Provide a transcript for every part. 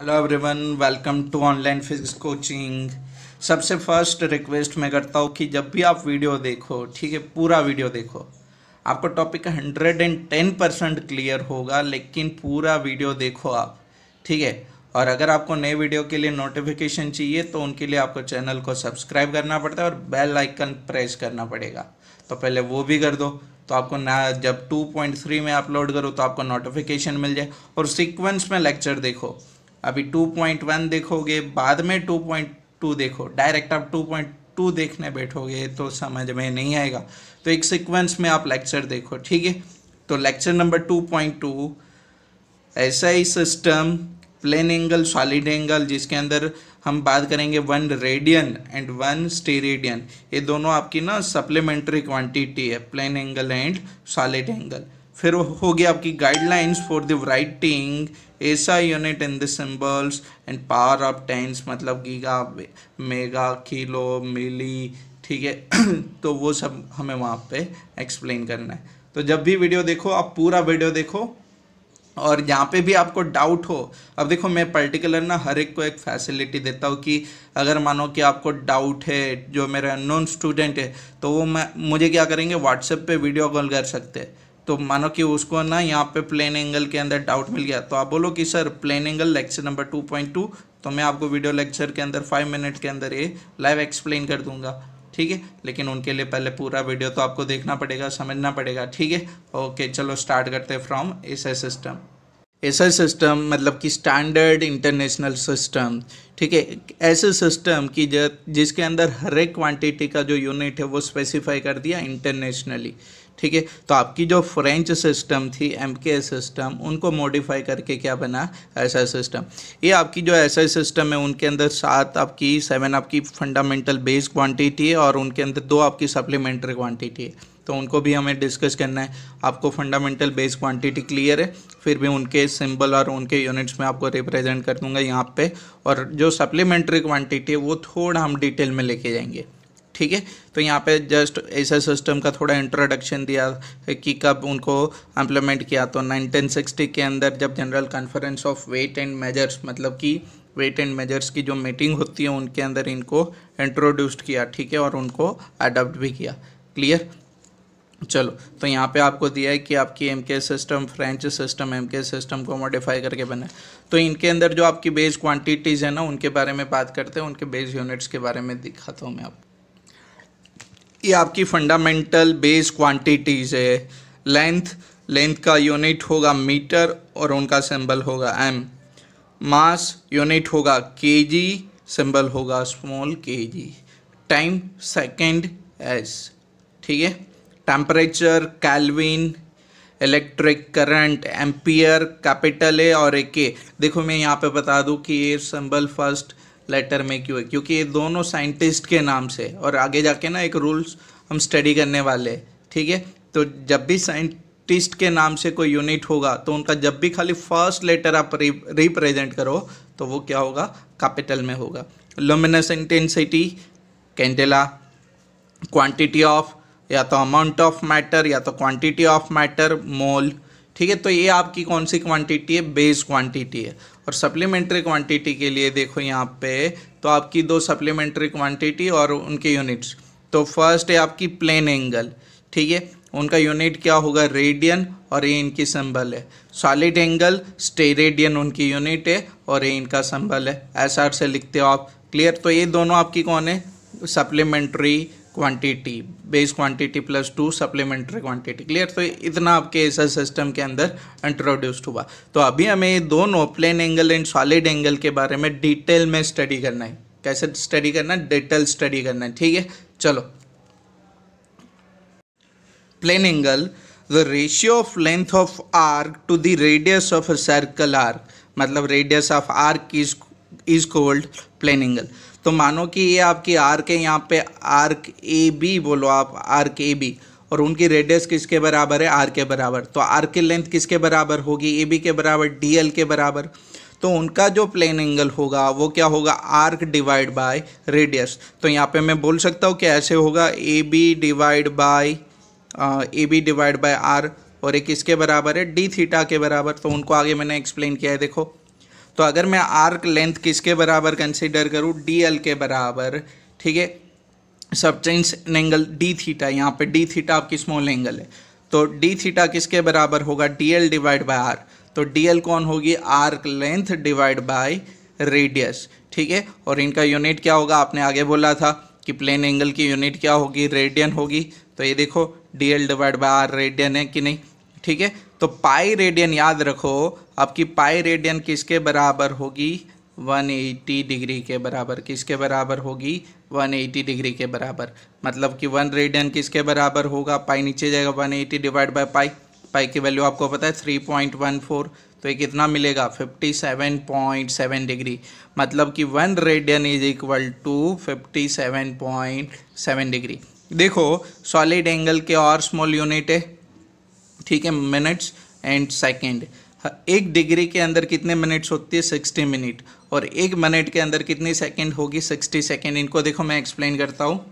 Hello everyone welcome to online physics coaching सबसे first request मैं करता हूँ कि जब भी आप वीडियो देखो, ठीक है, पूरा वीडियो देखो, आपको topic hundred and ten percent clear होगा, लेकिन पूरा वीडियो देखो आप, ठीक है? और अगर आपको नए वीडियो के लिए नोटिफिकेशन चाहिए तो उनके लिए आपको चैनल को सब्सक्राइब करना पड़ता है और बेल आइकन प्रेस करना पड़ेगा। तो पहले वो भी कर दो तो आपको ना, जब 2.3 में अपलोड करो तो आपको नोटिफिकेशन मिल जाए। और सीक्वेंस में लेक्चर देखो। अभी 2.1 देखोगे, बाद में 2.2 देखो डायरेक्ट आप 2.2 देखने बैठोगे तो समझ में नहीं आएगा। तो एक सीक्वेंस में आप लेक्चर देखो, ठीक है? तो लेक्चर नंबर 2.2 ऐसा ही system plane angle solid angle जिसके अंदर हम बात करेंगे one radian and one steradian ये दोनों आपकी ना सप्लीमेंट्री क्वांटिटी है plane angle and solid angle फिर हो गया आपकी गाइडलाइंस फॉर द राइटिंग ऐसा unit in the symbols and power of tens मतलब गीगा मेगा किलो मिली ठीक है? तो वो सब हमें वहाँ पे एक्सप्लेन करना है। तो जब भी वीडियो देखो, आप पूरा वीडियो देखो और यहाँ पे भी आपको डाउट हो, अब देखो मैं पर्टिकुलर ना हर एक को एक फैसिलिटी देता हूँ कि अगर मानो कि आपको डाउट है, जो मेरे अननोन स्टूडेंट है तो वो मैं, मुझे क्या करेंगे व्हाट्सएप पे वीडियो कॉल कर सकते हैं। तो मानो कि उसको ना यहाँ पे प्लेन एंगल के अंदर डाउट मिल गया। तो आप बोलो कि sir plane angle lecture number two point two तो मैं आपको वीडियो लेक्चर के अंदर फाइव मिनट के अंदर ये लाइव एक्सप्लेन कर दूँगा। ठीक है? लेकिन उनके लिए पहले पूरा वीडियो तो आपको देखना पड़ेगा, समझना पड़ेगा। ठीक है? ओके चलो स्टार्ट करते हैं फ्रॉम एसआई सिस्टम ऐसा सिस्टम मतलब कि स्टैंडर्ड इंटरनेशनल सिस्टम ठीक है? ऐसे सिस्टम की जिसके अंदर हर एक क्वांटिटी का जो यूनिट है वो स्पेसिफाई कर दिया इंटरनेशनली ठीक है? तो आपकी जो फ्रेंच सिस्टम थी एम के सिस्टम उनको मॉडिफाई करके क्या बना? ऐसा सिस्टम ये आपकी जो ऐसा सिस्टम है, उनके अंदर सात आपकी सेवन आपकी फंडामेंटल बेस क्वांटिटी है और उनके अंदर दो आपकी सप्लीमेंट्री क्वांटिटी है। तो उनको भी हमें डिस्कस करना है। आपको फंडामेंटल बेस क्वांटिटी क्लियर है? फिर भी उनके सिंबल और उनके यूनिट्स में आपको रिप्रेजेंट कर दूँगा यहाँ पे। और जो सप्लीमेंट्री क्वांटिटी है, वो थोड़ा हम डिटेल में लेके जाएँगे। ठीक है? तो यहाँ पे जस्ट ऐसा सिस्टम का थोड़ा इंट्रोडक्शन दिया कि कब उनको इम्प्लीमेंट किया। तो 1960 के अंदर जब general conference of weight and measures मतलब कि वेट एंड मेजर्स की जो मीटिंग होती है, उनके अंदर इनको इंट्रोड्यूस्ड किया, ठीक है? और उनको अडॉप्ट भी किया। क्लियर चलो तो यहाँ पे आपको दिया है कि आपकी M K system French system M K system को मॉडिफाई करके बना तो इनके अंदर जो आपकी बेस क्वांटिटीज़ है ना, उनके बारे में बात करते हैं, उनके बेस यूनिट्स के बारे में दिखाता हूँ मैं आपको। ये आपकी फंडामेंटल बेस क्वांटिटीज़ है। लेंथ लेंथ का यूनिट होगा मीटर और उनका सिंबल होगा एम मास, यूनिट होगा केजी सिंबल होगा small KG time, second S ठीक है? Temperature, kelvin, electric current, ampere, capital A और एक के। देखो, मैं यहाँ पे बता दूँ कि ये सिंबल फ़र्स्ट लेटर में क्यों है? क्योंकि ये दोनों साइंटिस्ट के नाम से और आगे जाके ना एक रूल्स हम स्टडी करने वाले ठीक है? तो जब भी साइंटिस्ट के नाम से कोई यूनिट होगा तो उनका जब भी खाली फ़र्स्ट लेटर आप रिप्रेजेंट करो तो वो क्या होगा? कैपिटल में होगा। Luminous intensity candela quantity of या तो अमाउंट ऑफ़ मैटर या तो क्वांटिटी ऑफ़ मैटर मोल ठीक है? तो ये आपकी कौन सी क्वांटिटी है? बेस क्वांटिटी है। और सप्लीमेंट्री क्वांटिटी के लिए देखो यहाँ पे तो आपकी दो सप्लीमेंट्री क्वांटिटी और उनके यूनिट्स तो फ़र्स्ट है आपकी प्लेन एंगल ठीक है? उनका यूनिट क्या होगा? रेडियन और ये इनकी संबल है। सॉलिड एंगल स्टे रेडियन उनकी यूनिट है और ये इनका संबल है। एस आर से लिखते हो आप। क्लियर तो ये दोनों आपकी कौन है? Supplementary quantity base quantity plus two supplementary quantity clear तो इतना आपके इस सिस्टम के अंदर इंट्रोड्यूस्ड हुआ। तो अभी हमें दोनों plane angle and solid angle के बारे में डिटेल में स्टडी करना है। कैसे स्टडी करना है? डिटेल स्टडी करना है। ठीक है? चलो। Plane angle the ratio of length of arc to the radius of circle arc मतलब radius of arc is is called plane angle तो मानो कि ये आपकी आर्क है यहाँ पे आर्क ए बी बोलो आप आर्क ए बी और उनकी रेडियस किसके बराबर है? आर के बराबर। तो आर की लेंथ किसके बराबर होगी? ए बी के बराबर डी एल के बराबर। तो उनका जो प्लेन एंगल होगा, वो क्या होगा? आर्क डिवाइड बाय रेडियस तो यहाँ पे मैं बोल सकता हूँ कि ऐसे होगा A B divide by A B divide by R और एक किसके बराबर है? डी थीटा के बराबर। तो उनको आगे मैंने एक्सप्लेन किया है, देखो। तो अगर मैं आर्क लेंथ किसके बराबर कंसिडर करूँ? डी एल के बराबर, ठीक है? सबटेंस एंगल डी थीटा यहाँ पे डी थीटा आपकी स्मॉल एंगल है? तो डी थीटा किसके बराबर होगा? D L divide by R तो डी एल कौन होगी? Arc length divide by radius ठीक है? और इनका यूनिट क्या होगा? आपने आगे बोला था कि प्लेन एंगल की यूनिट क्या होगी? रेडियन होगी। तो ये देखो D L divide by R radian है कि नहीं? ठीक है? तो पाई रेडियन याद रखो आपकी पाई रेडियन किसके बराबर होगी? 180 डिग्री के बराबर। किसके बराबर होगी? 180 डिग्री के बराबर। मतलब कि वन रेडियन किसके बराबर होगा? पाई नीचे जाएगा 180 डिवाइड बाय पाई। पाई की वैल्यू आपको पता है 3.14 तो ये कितना मिलेगा? 57.7 डिग्री। मतलब कि one radian is equal to 57.7 degree. देखो, सॉलिड एंगल के और स्मॉल यूनिट है। ठीक है मिनट्स एंड सेकेंड एक डिग्री के अंदर कितने मिनट्स होती है? सिक्सटी मिनट और एक मिनट के अंदर कितनी सेकेंड होगी? सिक्सटी सेकेंड इनको देखो, मैं एक्सप्लेन करता हूँ।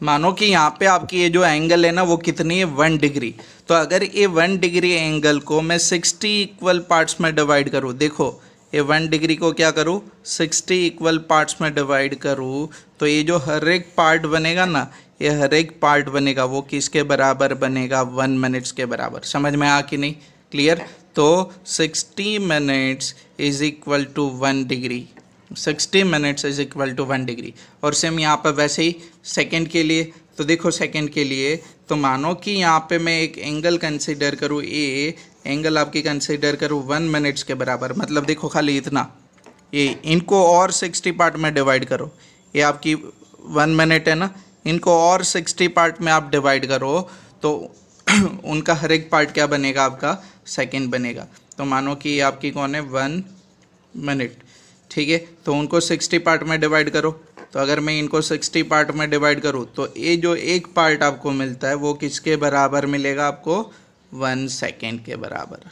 मानो कि यहाँ पे आपकी ये जो एंगल है ना, वो कितनी है? वन डिग्री तो अगर ये वन डिग्री एंगल को मैं सिक्सटी इक्वल पार्ट्स में डिवाइड करूँ, देखो, ये वन डिग्री को क्या करूँ? सिक्सटी इक्वल पार्ट्स में डिवाइड करूँ तो ये जो हर एक पार्ट बनेगा ना ये हर एक पार्ट बनेगा, वो किसके बराबर बनेगा? वन मिनट्स के बराबर। समझ में आ कि नहीं? क्लियर तो 60 minutes is equal to one degree 60 minutes is equal to one degree और सेम यहाँ पर वैसे ही सेकेंड के लिए। तो देखो सेकेंड के लिए तो मानो कि यहाँ पे मैं एक एंगल कंसिडर करूँ ए एंगल आपकी कंसिडर करूँ वन मिनट्स के बराबर। मतलब देखो खाली इतना। ये इनको और सिक्सटी पार्ट में डिवाइड करो। ये आपकी वन मिनट है ना? इनको और सिक्सटी पार्ट में आप डिवाइड करो तो उनका हर एक पार्ट क्या बनेगा आपका? सेकेंड बनेगा। तो मानो कि आपकी कौन है? One minute. ठीक है? तो उनको सिक्सटी पार्ट में डिवाइड करो। तो अगर मैं इनको सिक्सटी पार्ट में डिवाइड करूँ तो ये जो एक पार्ट आपको मिलता है, वो किसके बराबर मिलेगा आपको? वन सेकेंड के बराबर।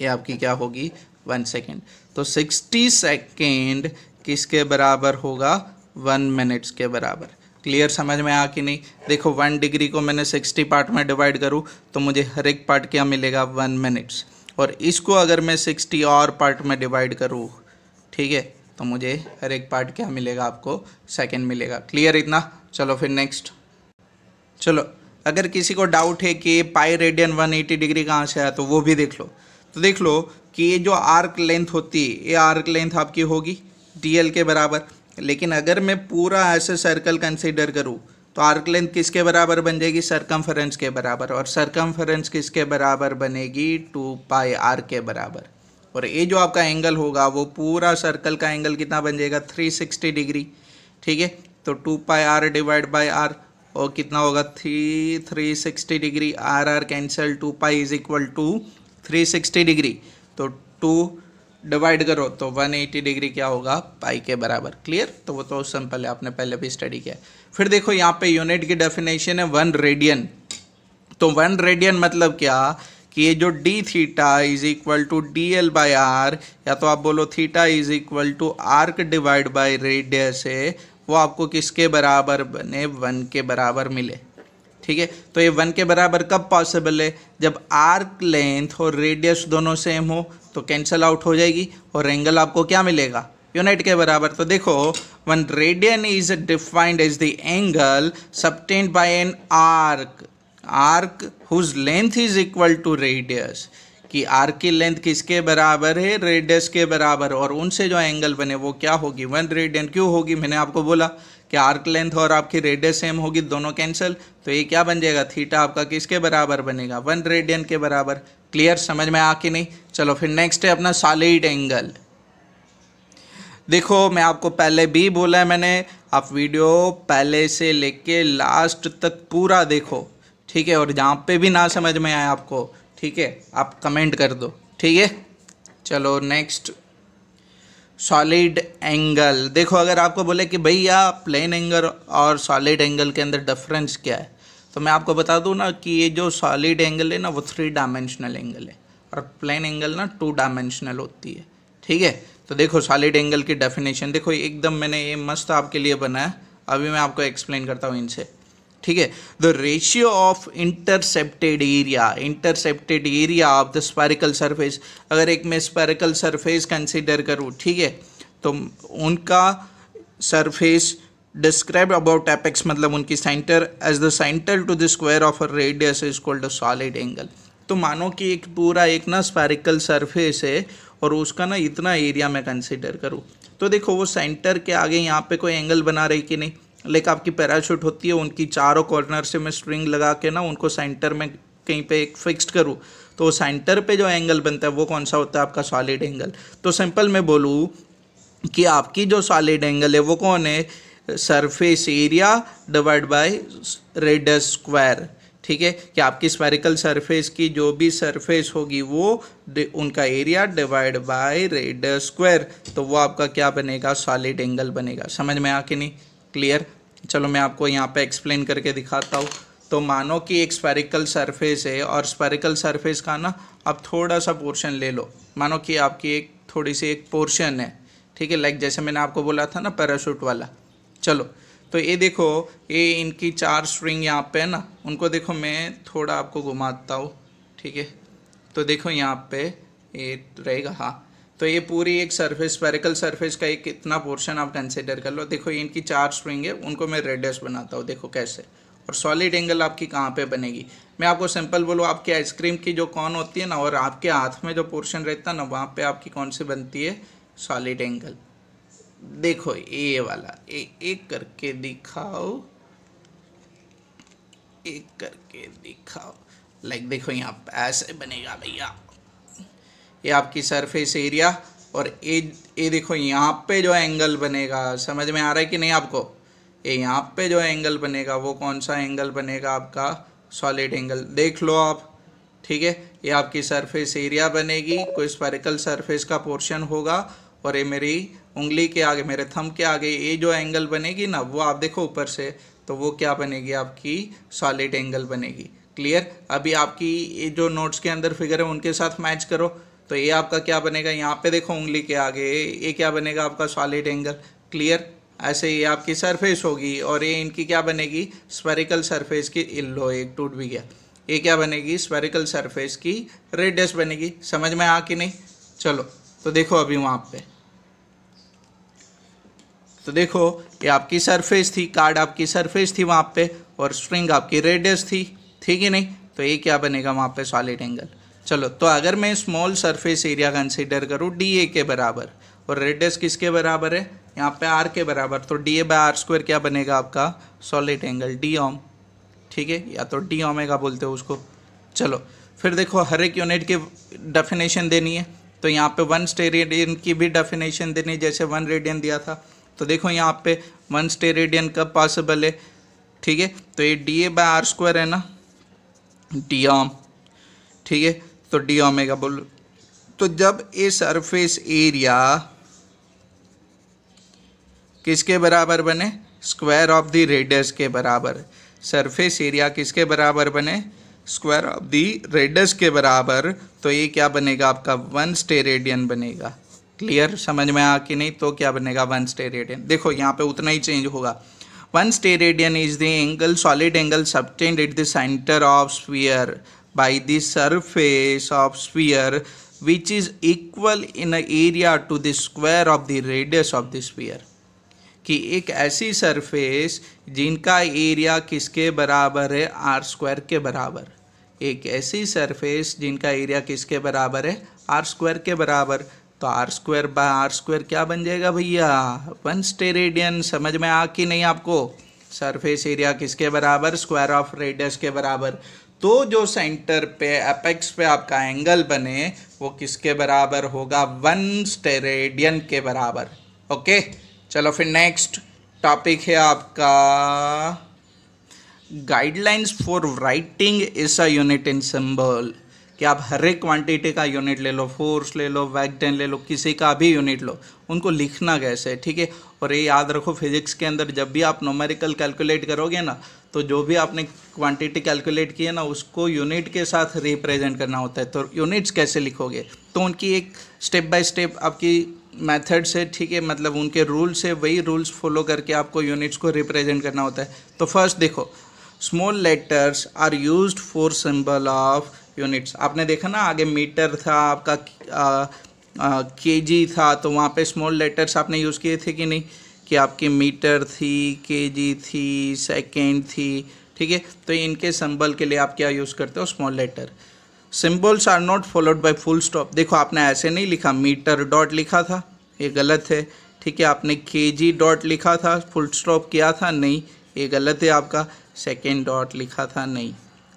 ये आपकी क्या होगी? One second. तो सिक्सटी सेकेंड किसके बराबर होगा? वन मिनट्स के बराबर। क्लियर समझ में आ कि नहीं? देखो, वन डिग्री को मैंने सिक्सटी पार्ट में डिवाइड करूँ तो मुझे हर एक पार्ट क्या मिलेगा? One minutes. और इसको अगर मैं सिक्सटी और पार्ट में डिवाइड करूँ, ठीक है तो मुझे हर एक पार्ट क्या मिलेगा आपको? सेकेंड मिलेगा। क्लियर इतना? चलो फिर नेक्स्ट। चलो, अगर किसी को डाउट है कि पाई रेडियन 180 डिग्री कहाँ से आया तो वो भी देख लो। तो देख लो कि ये जो आर्क लेंथ होती है, ये आर्क लेंथ आपकी होगी डी के बराबर। लेकिन अगर मैं पूरा ऐसे सर्कल कंसिडर करूँ तो आर्क लेंथ किसके बराबर बन जाएगी सरकमफरेंस के बराबर। और सरकमफरेंस किसके बराबर बनेगी? टू पाई आर के बराबर। और ये जो आपका एंगल होगा, वो पूरा सर्कल का एंगल कितना बन जाएगा 360 डिग्री ठीक है? तो two pi R divide by R और कितना होगा? Three three sixty degree R R cancel two pi is equal to three sixty degree तो टू डिवाइड करो तो 180 डिग्री क्या होगा? पाई के बराबर। क्लियर तो वो तो सिंपल है आपने पहले भी स्टडी किया फिर देखो, यहाँ पे यूनिट की डेफिनेशन है वन रेडियन तो वन रेडियन मतलब क्या? कि ये जो D theta is equal to D L by R या तो आप बोलो theta is equal to arc divide by radius है, वो आपको किसके बराबर बने? वन के बराबर मिले। ठीक है? तो ये वन के बराबर कब पॉसिबल है? जब आर्क लेंथ और रेडियस दोनों सेम हो तो कैंसल आउट हो जाएगी और एंगल आपको क्या मिलेगा? यूनिट के बराबर। तो देखो one radian is defined as the angle subtended by an arc arc whose length is equal to radius कि आर्क की लेंथ किसके बराबर है? रेडियस के बराबर। और उनसे जो एंगल बने, वो क्या होगी? वन रेडियन क्यों होगी? मैंने आपको बोला कि आर्क लेंथ और आपकी रेडियस सेम होगी, दोनों कैंसिल तो ये क्या बन जाएगा? थीटा आपका किसके बराबर बनेगा? वन रेडियन के बराबर। क्लियर समझ में आ कि नहीं? चलो फिर नेक्स्ट है अपना सॉलिड एंगल देखो, मैं आपको पहले भी बोला है मैंने, आप वीडियो पहले से लेके लास्ट तक पूरा देखो, ठीक है? और जहाँ पे भी ना समझ में आए आपको, ठीक है? आप कमेंट कर दो, ठीक है? चलो नेक्स्ट सॉलिड एंगल देखो, अगर आपको बोले कि भैया प्लेन एंगल और सॉलिड एंगल के अंदर डिफरेंस क्या है? तो मैं आपको बता दूँ ना कि ये जो सॉलिड एंगल है ना, वो थ्री डायमेंशनल एंगल है। और प्लेन एंगल ना टू डायमेंशनल होती है। ठीक है? तो देखो सॉलिड एंगल की डेफिनेशन देखो एकदम मैंने ये मस्त आपके लिए बनाया। अभी मैं आपको एक्सप्लेन करता हूँ इनसे। ठीक है? The ratio of intercepted area intercepted area of the spherical surface अगर एक मैं स्पेरिकल सरफेस कंसिडर करूँ, ठीक है? तो उनका सरफेस डिस्क्राइब अबाउट एपेक्स मतलब उनकी centre as the centre to the square of a radius is called a solid angle तो मानो कि एक पूरा एक ना स्पेरिकल सरफेस है, और उसका ना इतना एरिया मैं कंसिडर करूँ। तो देखो, वो सेंटर के आगे यहाँ पे कोई एंगल बना रही कि नहीं? लेकिन आपकी पैराशूट होती है, उनकी चारों कॉर्नर से मैं स्ट्रिंग लगा के ना उनको सेंटर में कहीं पे एक फिक्स्ड करूँ। तो सेंटर पे जो एंगल बनता है, वो कौन सा होता है आपका सॉलिड एंगल तो सिंपल मैं बोलूँ कि आपकी जो सॉलिड एंगल है, वो कौन है? Surface area divide by radius square ठीक है? कि आपकी स्पेरिकल सरफेस की जो भी सरफेस होगी वो उनका area divide by radius square तो वो आपका क्या बनेगा? सॉलिड एंगल बनेगा। समझ में आ कि नहीं? क्लियर चलो मैं आपको यहाँ पे एक्सप्लेन करके दिखाता हूँ। तो मानो कि एक स्पेरिकल सरफेस है और स्पेरिकल सरफेस का ना, आप थोड़ा सा पोर्शन ले लो। मानो कि आपकी एक, थोड़ी सी एक पोर्शन है। ठीक है? लाइक जैसे मैंने आपको बोला था ना पैराशूट वाला। चलो तो ये देखो, ये इनकी चार स्ट्रिंग यहाँ पे है ना, उनको देखो मैं थोड़ा आपको घुमाता हूँ, ठीक है? तो देखो यहाँ पे ये रहेगा हाँ। तो ये पूरी एक सरफेस स्पेरिकल सरफेस का एक कितना पोर्शन आप कंसिडर कर लो। देखो, ये इनकी चार स्ट्रिंग है, उनको मैं रेडियस बनाता हूँ, देखो कैसे। और सॉलिड एंगल आपकी कहाँ पे बनेगी? मैं आपको सिंपल बोलूँ, आपकी आइसक्रीम की जो कौन होती है ना, और आपके हाथ में जो पोर्शन रहता है ना, वहाँ पे आपकी कौन सी बनती है? सॉलिड एंगल देखो ये वाला ए, एक करके दिखाओ एक करके दिखाओ। लाइक देखो यहाँ ऐसे बनेगा भैया। ये आपकी सरफेस एरिया और ये ये देखो यहाँ पे जो एंगल बनेगा समझ में आ रहा है कि नहीं आपको? ये यहाँ पे जो एंगल बनेगा वो कौन सा एंगल बनेगा आपका? सॉलिड एंगल देख लो आप। ठीक है? ये आपकी सरफेस एरिया बनेगी कोई स्पेरिकल सरफेस का पोर्शन होगा और ये मेरी उंगली के आगे, मेरे थम के आगे, ये जो एंगल बनेगी ना, वो आप देखो ऊपर से तो वो क्या बनेगी आपकी? सॉलिड एंगल बनेगी। क्लियर अभी आपकी ये जो नोट्स के अंदर फिगर है, उनके साथ मैच करो। तो ये आपका क्या बनेगा? यहाँ पे देखो उंगली के आगे, ये क्या बनेगा आपका सॉलिड एंगल क्लियर ऐसे ये आपकी सरफेस होगी, और ये इनकी क्या बनेगी? स्पेरिकल सरफेस की इल्लो एक टूट भी गया। ये क्या बनेगी? स्पेरिकल सरफेस की रेडियस बनेगी। समझ में आ कि नहीं? चलो तो देखो अभी वहाँ पे। तो देखो, ये आपकी सरफेस थी कार्ड आपकी सरफेस थी वहाँ पे, और स्ट्रिंग आपकी रेडियस थी ठीक है नहीं? तो ये क्या बनेगा वहाँ पे सॉलिड एंगल चलो तो अगर मैं स्मॉल सरफेस एरिया कंसिडर करूँ डी ए के बराबर, और रेडियस किसके बराबर है? यहाँ पे आर के बराबर तो D A by R square क्या बनेगा आपका? सॉलिड एंगल डी ओम ठीक है? या तो डी ओमेगा बोलते हो उसको। चलो, फिर देखो, हर एक यूनिट की डेफिनेशन देनी है तो यहाँ पे वन स्टेरेडियन की भी डेफिनेशन देनी है, जैसे वन रेडियन दिया था। तो देखो यहाँ पे वन स्टेरेडियन कब पॉसिबल है, ठीक है? तो ये D A by R square है ना? डी ऑम ठीक है? तो डी ओमेगा बोलो। तो जब ए सरफेस एरिया किसके बराबर बने? स्क्वायर ऑफ़ द रेडियस के बराबर। सरफेस एरिया किसके बराबर बने? स्क्वायर ऑफ़ द रेडियस के बराबर। तो ये क्या बनेगा आपका? वन स्टेरेडियन बनेगा। क्लियर? समझ में आ कि नहीं? तो क्या बनेगा? वन स्टे रेडियन देखो, यहाँ पे उतना ही चेंज होगा। One steradian is the angle solid angle subtended at the centre of sphere by the surface of sphere, which is equal in area to the square of the radius of the sphere. कि एक ऐसी surface जिनका area किसके बराबर है? Are square के बराबर. एक ऐसी सरफेस जिनका एरिया किसके बराबर है? आर स्क्वायर के बराबर. तो R square by R square क्या बन जाएगा भैया? वन स्टेरेडियन समझ में आ कि नहीं आपको? सरफेस एरिया किसके बराबर? स्क्वायर ऑफ़ रेडियस के बराबर। तो जो सेंटर पे अपेक्स पे आपका एंगल बने, वो किसके बराबर होगा? वन स्टेरेडियन के बराबर। ओके चलो फिर नेक्स्ट टॉपिक है आपका। Guidelines for writing is a unit in symbol कि आप हर एक क्वांटिटी का यूनिट ले लो फोर्स ले लो वैक्टन ले लो, किसी का भी यूनिट लो, उनको लिखना कैसे ठीक है? और ये याद रखो फिजिक्स के अंदर जब भी आप नोमेरिकल कैलकुलेट करोगे ना तो जो भी आपने क्वांटिटी कैलकुलेट की है ना, उसको यूनिट के साथ रिप्रेजेंट करना होता है। तो यूनिट्स कैसे लिखोगे? तो उनकी एक स्टेप बाय स्टेप आपकी मेथड से ठीक है? मतलब उनके रूल्स है, वही रूल्स फॉलो करके आपको यूनिट्स को रिप्रेजेंट करना होता है। तो फ़र्स्ट देखो small letters are used for symbol of units आपने देखा ना, आगे मीटर था, आपका के जी था तो वहाँ पे स्मॉल लेटर्स आपने यूज़ किए थे कि नहीं? कि आपकी मीटर थी के जी थी सेकेंड थी, ठीक है? तो इनके सिंबल के लिए आप क्या यूज़ करते हो? Small letter symbols are not followed by full stop देखो, आपने ऐसे नहीं लिखा मीटर डॉट लिखा था, ये गलत है, ठीक है? आपने के जी डॉट लिखा था फुल स्टॉप किया था, नहीं, ये गलत है आपका सेकेंड डॉट लिखा था, नहीं।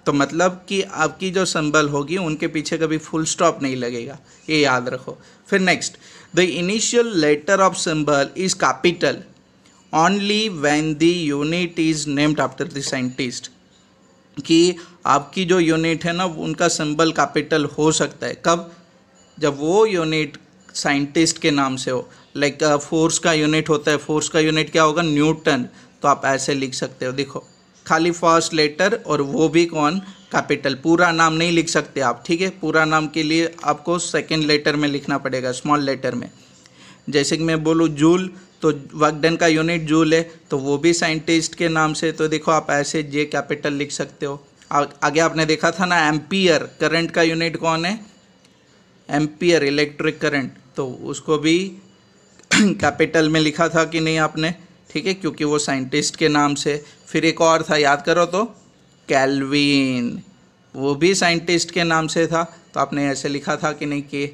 तो मतलब कि आपकी जो सिंबल होगी, उनके पीछे कभी फुल स्टॉप नहीं लगेगा। ये याद रखो। फिर next the initial letter of symbol is capital only when the unit is named after the scientist कि आपकी जो यूनिट है ना, उनका सिंबल कैपिटल हो सकता है। कब? जब वो यूनिट साइंटिस्ट के नाम से हो। लाइक फोर्स का यूनिट होता है। फोर्स का यूनिट क्या होगा? न्यूटन तो आप ऐसे लिख सकते हो। देखो खाली फ़र्स्ट लेटर और वो भी कौन? कैपिटल पूरा नाम नहीं लिख सकते आप ठीक है? पूरा नाम के लिए आपको सेकेंड लेटर में लिखना पड़ेगा स्मॉल लेटर में। जैसे कि मैं बोलूँ जूल तो वर्कडन का यूनिट जूल है तो वो भी साइंटिस्ट के नाम से। तो देखो आप ऐसे जे कैपिटल लिख सकते हो। आ, आगे आपने देखा था ना एम्पियर करंट का यूनिट कौन है? एम्पियर इलेक्ट्रिक करंट तो उसको भी कैपिटल में लिखा था कि नहीं आपने? ठीक है, क्योंकि वो साइंटिस्ट के नाम से। फिर एक और था, याद करो तो कैलविन। वो भी साइंटिस्ट के नाम से था तो आपने ऐसे लिखा था कि नहीं, कि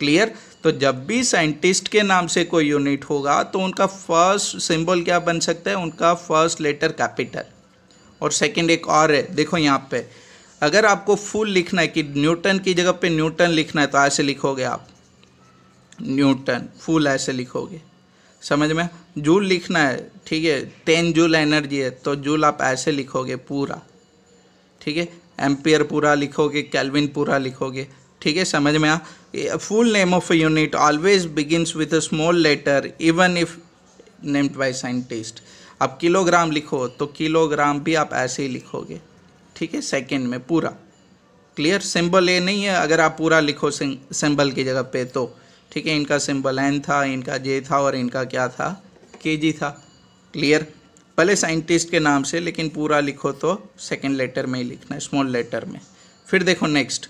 क्लियर? तो जब भी साइंटिस्ट के नाम से कोई यूनिट होगा तो उनका फ़र्स्ट सिंबल क्या बन सकता है? उनका फ़र्स्ट लेटर कैपिटल। और सेकंड एक और है, देखो यहाँ पे। अगर आपको फुल लिखना है कि न्यूटन की जगह पे न्यूटन लिखना है तो ऐसे लिखोगे आप। न्यूटन, फुल ऐसे लिखोगे। समझ में? जूल लिखना है, ठीक है? टेन जूल एनर्जी है तो जूल आप ऐसे लिखोगे पूरा, ठीक है? एम्पियर पूरा लिखोगे कैलविन पूरा लिखोगे, ठीक है? समझ में आ? Full name of unit always begins with a small letter even if named by scientist आप किलोग्राम लिखो तो किलोग्राम भी आप ऐसे ही लिखोगे, ठीक है? सेकेंड में पूरा। क्लियर सिंबल ये नहीं है, अगर आप पूरा लिखो सिंबल की जगह पे तो। ठीक है, इनका सिंबल एन था, इनका जे था और इनका क्या था? के जी था। क्लियर पहले साइंटिस्ट के नाम से, लेकिन पूरा लिखो तो सेकेंड लेटर में ही लिखना स्मॉल लेटर में। फिर देखो next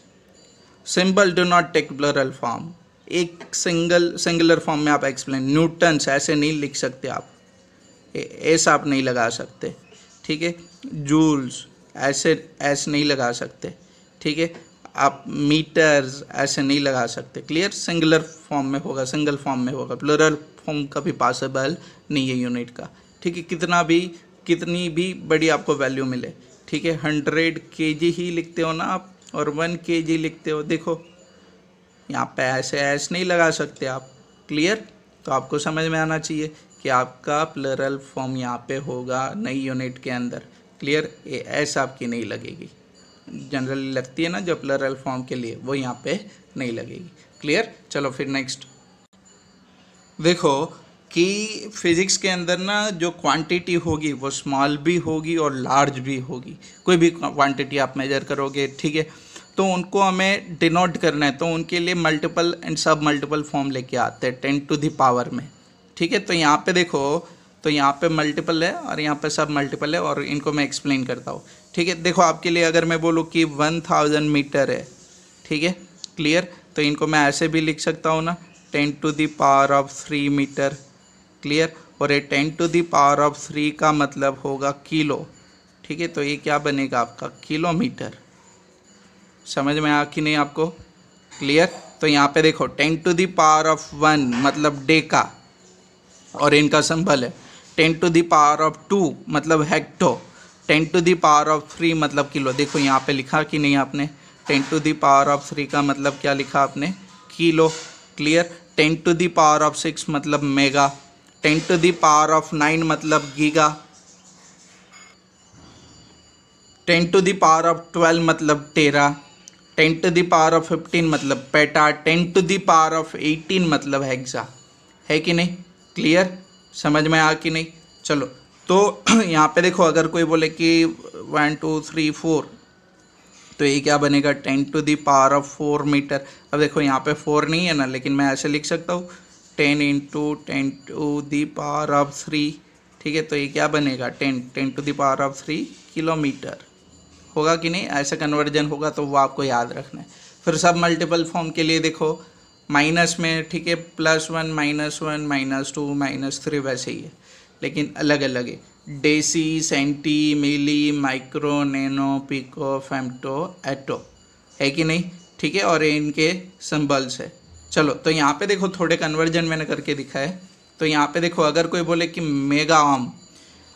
symbol do not take plural form एक सिंगल सिंगुलर फॉर्म में आप एक्सप्लेन न्यूटन्स ऐसे नहीं लिख सकते आप। ऐसा आप नहीं लगा सकते। ठीक है? जूल्स ऐसे ऐसे नहीं लगा सकते। ठीक है? आप मीटर्स ऐसे नहीं लगा सकते। क्लियर सिंगुलर फॉर्म में होगा सिंगल फॉर्म में होगा। प्लूरल फॉर्म का भी पॉसिबल नहीं है यूनिट का। ठीक है, कितना भी, कितनी भी बड़ी आपको वैल्यू मिले। ठीक है हंड्रेड के ही लिखते हो ना आप और वन के लिखते हो। देखो, यहाँ पे ऐसे ऐसे नहीं लगा सकते आप। क्लियर तो आपको समझ में आना चाहिए कि आपका प्लरल फॉर्म यहाँ पे होगा नई यूनिट के अंदर। क्लियर ये ऐसा आपकी नहीं लगेगी। जनरली लगती है ना, जो प्लरल फॉर्म के लिए, वो यहाँ पे नहीं लगेगी। क्लियर चलो फिर नेक्स्ट देखो, कि फिज़िक्स के अंदर ना, जो क्वांटिटी होगी, वो स्मॉल भी होगी और लार्ज भी होगी। कोई भी क्वांटिटी आप मेजर करोगे, ठीक है? तो उनको हमें डिनोट करना है तो उनके लिए मल्टीपल एंड सब मल्टीपल फॉर्म लेके आते हैं टेन टू दी पावर में। ठीक है? तो यहाँ पे देखो तो यहाँ पे मल्टीपल है और यहाँ पे सब मल्टीपल है और इनको मैं एक्सप्लेन करता हूँ। ठीक है? देखो, आपके लिए अगर मैं बोलूँ कि वन थाउज़ेंड मीटर है, ठीक है? क्लियर तो इनको मैं ऐसे भी लिख सकता हूँ ना ten to the power of three metre clear और ये ten to the power of three का मतलब होगा किलो, ठीक है? तो ये क्या बनेगा आपका? किलोमीटर. समझ में आ कि नहीं आपको? क्लियर तो यहाँ पे देखो ten to the power of one मतलब डे का, और इनका संबल है. Ten to the power of two मतलब hecto ten to the power of three मतलब किलो। देखो यहाँ पे लिखा कि नहीं आपने? Ten to the power of three का मतलब क्या लिखा आपने? Kilo. Clear? Ten to the power of six मतलब mega. Ten to the power of nine मतलब giga. Ten to the power of twelve मतलब tera ten to the power of fifteen मतलब peta ten to the power of eighteen मतलब hexa. है कि नहीं? Clear? समझ में आ कि नहीं? चलो। तो यहाँ पे देखो, अगर कोई बोले कि वन टू थ्री फोर तो ये क्या बनेगा? Ten to the power of four metre अब देखो, यहाँ पे फोर नहीं है ना, लेकिन मैं ऐसे लिख सकता हूँ। Ten into ten to the power of three ठीक है? तो ये क्या बनेगा? Ten ten to the power of three kilometre होगा कि नहीं? ऐसा कन्वर्जन होगा तो वो आपको याद रखना है। फिर सब मल्टीपल फॉर्म के लिए देखो माइनस में, ठीक है? Plus one minus one minus two minus three वैसे ही है। लेकिन अलग अलग है। Deci centi milli micro nano pico femto atto है कि नहीं? ठीक है? और इनके सिंबल्स है। चलो तो यहाँ पे देखो, थोड़े कन्वर्जन मैंने करके दिखाए तो यहाँ पे देखो, अगर कोई बोले कि मेगा ऑम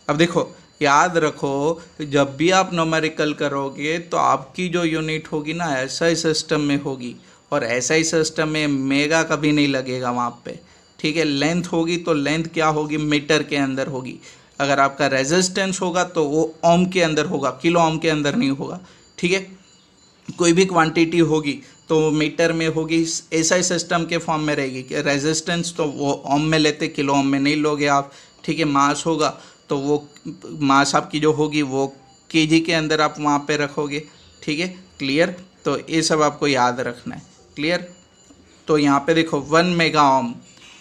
अब देखो, याद रखो, जब भी आप नोमेरिकल करोगे तो आपकी जो यूनिट होगी ना, ऐसा ही सिस्टम में होगी। और ऐसा ही सिस्टम में मेगा कभी नहीं लगेगा वहाँ पे। ठीक है लेंथ होगी तो लेंथ क्या होगी? मीटर के अंदर होगी। अगर आपका रेजिस्टेंस होगा तो वो ओम के अंदर होगा किलो ओम के अंदर नहीं होगा, ठीक है? कोई भी क्वांटिटी होगी तो मीटर में होगी, ऐसा ही सिस्टम के फॉर्म में रहेगी कि रेजिस्टेंस तो वो ओम में लेते किलो ओम में नहीं लोगे आप, ठीक है? मास होगा तो वो मास आपकी जो होगी वो केजी के अंदर आप वहाँ पे रखोगे, ठीक है? क्लियर तो ये सब आपको याद रखना है क्लियर तो यहाँ पे देखो वन मेगा ओम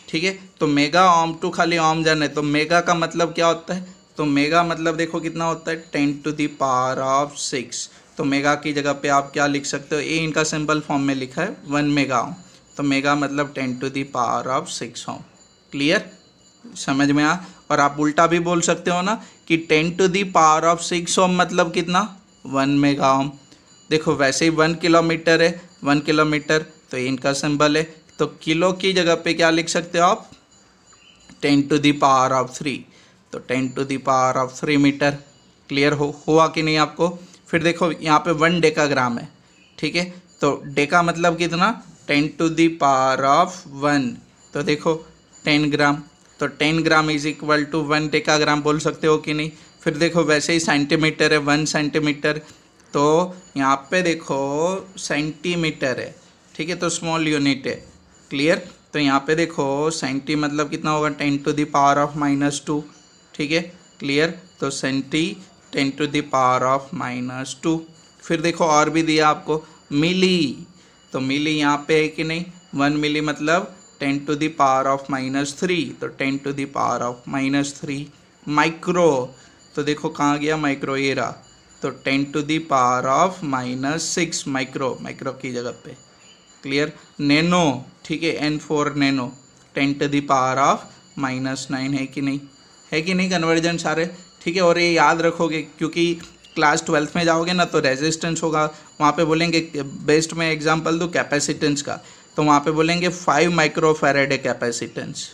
ठीक है? तो मेगा ओम टू खाली ओम जन है। तो मेगा का मतलब क्या होता है? तो मेगा मतलब देखो कितना होता है? Ten to the power of six तो मेगा की जगह पे आप क्या लिख सकते हो? ये इनका सिंपल फॉर्म में लिखा है वन मेगा ओम तो मेगा मतलब ten to the power of six ohm clear समझ में आ? और आप उल्टा भी बोल सकते हो ना कि ten to the power of six ohm मतलब कितना? वन मेगा ओम देखो, वैसे ही वन किलोमीटर है। वन किलोमीटर तो इनका सिंबल है। तो किलो की जगह पे क्या लिख सकते हो आप? Ten to the power of three. तो ten to the power of three metre. Clear हो, हुआ कि नहीं आपको? फिर देखो, यहाँ पे वन डेका ग्राम है। ठीक है? तो डेका मतलब कितना? Ten to the power of one. तो देखो, टेन ग्राम। तो ten gram is equal to one deca gram बोल सकते हो कि नहीं? फिर देखो, वैसे ही सेंटीमीटर है, वन सेंटीमीटर। तो यहाँ पे देखो, सेंटीमीटर है। ठीक है? तो स्मॉल यूनिट है। क्लियर तो यहाँ पे देखो सेंटी मतलब कितना होगा? Ten to the power of minus two ठीक है? क्लियर तो centi ten to the power of minus two फिर देखो, और भी दिया आपको, मिली। तो मिली यहाँ पे है कि नहीं? वन मिली मतलब ten to the power of minus three तो ten to the power of minus three micro तो देखो, कहाँ गया? माइक्रो ये रहा। तो ten to the power of minus six micro micro की जगह पे। क्लियर नैनो ठीक है n for nano ten to the power of minus nine है कि नहीं? है कि नहीं कन्वर्जन सारे? ठीक है, और ये याद रखोगे, क्योंकि क्लास ट्वेल्थ में जाओगे ना तो रेजिस्टेंस होगा। वहाँ पे बोलेंगे बेस्ट में एग्जांपल दो कैपेसिटेंस का। तो वहाँ पे बोलेंगे फाइव माइक्रो फेरेड है कैपेसिटेंस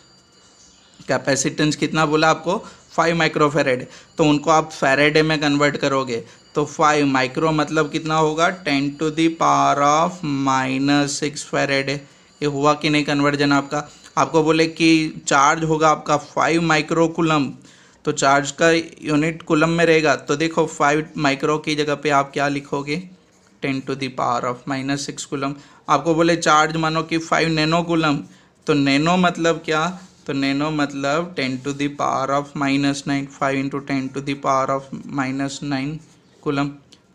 कैपेसिटेंस कितना बोला आपको? फाइव माइक्रो फेरेड तो उनको आप फेरेडे में कन्वर्ट करोगे। तो फाइव माइक्रो मतलब कितना होगा? Ten to the power of minus six farad ये हुआ कि नहीं कन्वर्जन आपका? आपको बोले कि चार्ज होगा आपका फाइव माइक्रो कुलम तो चार्ज का यूनिट कुलम में रहेगा। तो देखो फाइव माइक्रो की जगह पे आप क्या लिखोगे? Ten to the power of minus six coulomb आपको बोले चार्ज मानो कि फाइव नैनो कुलम तो नैनो मतलब क्या? तो नैनो मतलब ten to the power of minus nine five into ten to the power of minus nine coulomb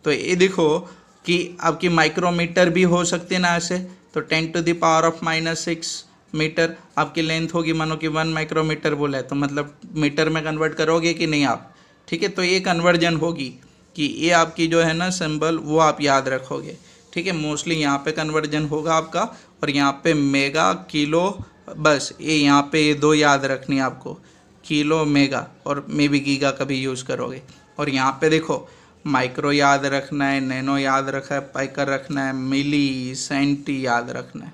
तो ये देखो कि आपकी माइक्रोमीटर भी हो सकती है ना ऐसे। तो ten to the power of minus six metre आपकी लेंथ होगी। मानो कि वन माइक्रोमीटर बोला है। तो मतलब मीटर में कन्वर्ट करोगे कि नहीं आप? ठीक है तो ये कन्वर्जन होगी कि ये आपकी जो है ना सिंबल वो आप याद रखोगे। ठीक है मोस्टली यहाँ पे कन्वर्जन होगा आपका और यहाँ पे मेगा किलो बस ये यहाँ पे ये दो याद रखनी आपको। किलो मेगा और मे बी गीगा कभी यूज़ करोगे। और यहाँ पे देखो माइक्रो याद रखना है, नैनो याद रखा है पाइकर रखना है, मिली, सेंटी याद रखना है।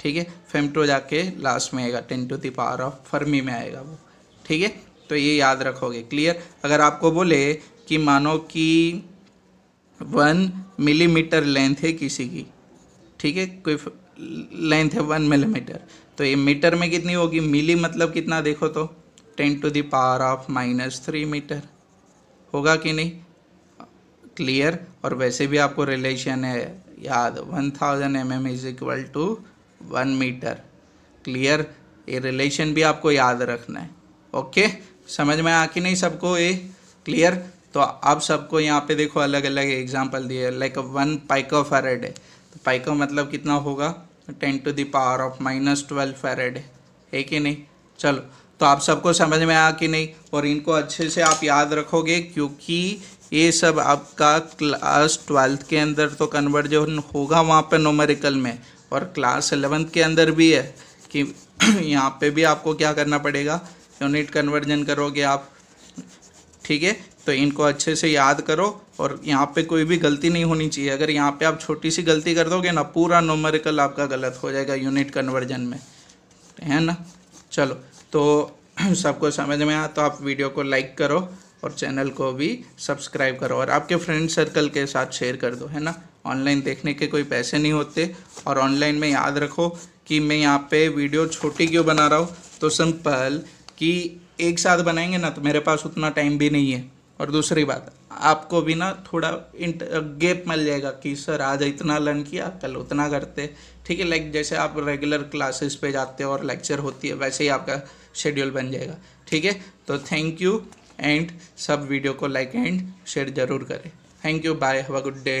ठीक है? फेमटो जाके लास्ट में आएगा ten to the power of fermi में आएगा वो। ठीक है? तो ये याद रखोगे क्लियर अगर आपको बोले कि मानो कि वन मिलीमीटर लेंथ है किसी की, ठीक है? कोई लेंथ है वन मिलीमीटर तो ये मीटर में कितनी होगी? मिली मतलब कितना देखो तो ten to the power of minus three metre होगा कि नहीं? क्लियर और वैसे भी आपको रिलेशन है, याद one thousand m m is equal to one metre clear ये रिलेशन भी आपको याद रखना है। ओके समझ में आ कि नहीं सबको ये? क्लियर तो आप सबको यहाँ पे देखो अलग अलग एग्जांपल दिए लाइक वन पाइको फेरेड है तो पाइको मतलब कितना होगा? Ten to the power of minus twelve farad है कि नहीं? चलो। तो आप सबको समझ में आया कि नहीं? और इनको अच्छे से आप याद रखोगे क्योंकि ये सब आपका क्लास ट्वेल्थ के अंदर तो कन्वर्जन होगा वहाँ पे नोमेरिकल में, और क्लास एलेवेंथ के अंदर भी है कि यहाँ पे भी आपको क्या करना पड़ेगा? यूनिट कन्वर्जन करोगे आप। ठीक है? तो इनको अच्छे से याद करो, और यहाँ पे कोई भी गलती नहीं होनी चाहिए। अगर यहाँ पे आप छोटी सी गलती कर दोगे ना, पूरा नोमेरिकल आपका गलत हो जाएगा यूनिट कन्वर्जन में। है ना? चलो तो सबको समझ में आया तो आप वीडियो को लाइक करो। और चैनल को भी सब्सक्राइब करो और आपके फ्रेंड सर्कल के साथ शेयर कर दो, है ना? ऑनलाइन देखने के कोई पैसे नहीं होते और ऑनलाइन में याद रखो कि मैं यहाँ पे वीडियो छोटी क्यों बना रहा हूँ? तो सिंपल कि एक साथ बनाएँगे ना तो मेरे पास उतना टाइम भी नहीं है। और दूसरी बात, आपको भी ना थोड़ा इंट गेप मिल जाएगा कि, सर, आज इतना लर्न किया, कल उतना करते। ठीक है लाइक जैसे आप रेगुलर क्लासेस पे जाते हो और लेक्चर होती है, वैसे ही आपका शेड्यूल बन जाएगा। ठीक है? तो थैंक यू एंड सब वीडियो को लाइक एंड शेयर ज़रूर करें। Thank you bye have a good day